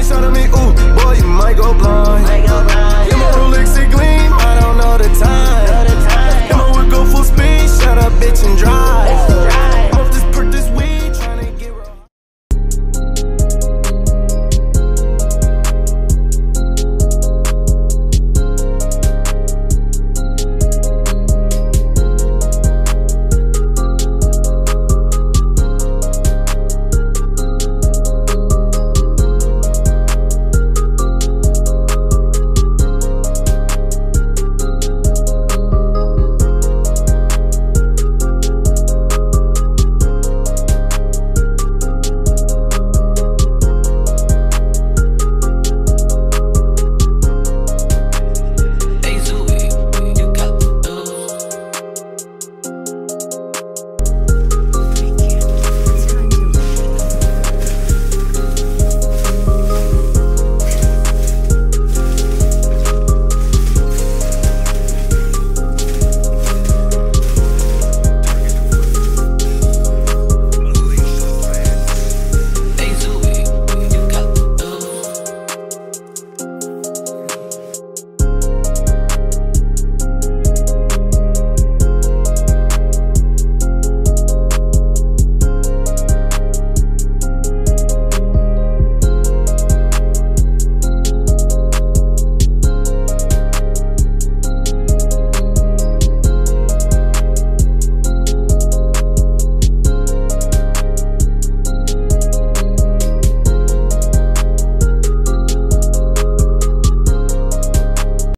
Inside of me, ooh, boy, you might go blind. Might go blind.